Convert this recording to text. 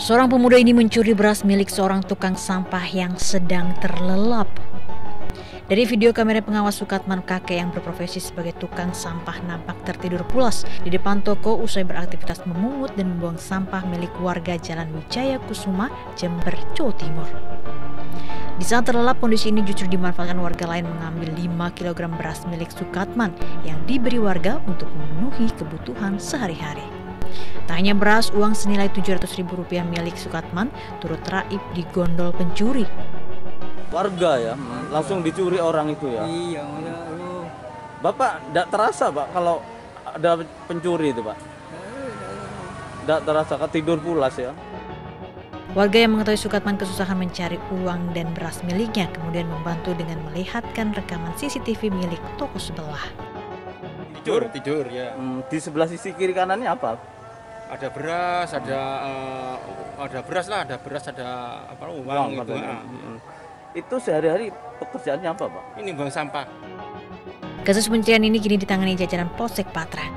Seorang pemuda ini mencuri beras milik seorang tukang sampah yang sedang terlelap. Dari video kamera pengawas Sukatman kakek yang berprofesi sebagai tukang sampah nampak tertidur pulas di depan toko usai beraktivitas memungut dan membuang sampah milik warga Jalan Wijaya Kusuma, Jember, Jawa Timur. Di saat terlelap, kondisi ini justru dimanfaatkan warga lain mengambil 5 kg beras milik Sukatman yang diberi warga untuk memenuhi kebutuhan sehari-hari. Tak hanya beras, uang senilai Rp700.000 milik Sukatman turut raib di gondol pencuri warga ya langsung dicuri orang itu ya. Iya, udah lu. bapak tidak terasa pak kalau ada pencuri itu pak? Tidak terasa kan tidur pulas ya. Warga yang mengetahui Sukatman kesusahan mencari uang dan beras miliknya kemudian membantu dengan melihatkan rekaman CCTV milik toko sebelah. tidur tidur ya. Hmm, di sebelah sisi kiri kanannya apa? Ada beras ada eh, ada beras lah ada beras ada apa uang, Uang, itu katanya. Itu sehari-hari pekerjaannya apa pak ini buang sampah Kasus pencurian ini kini ditangani jajaran Polsek Patra.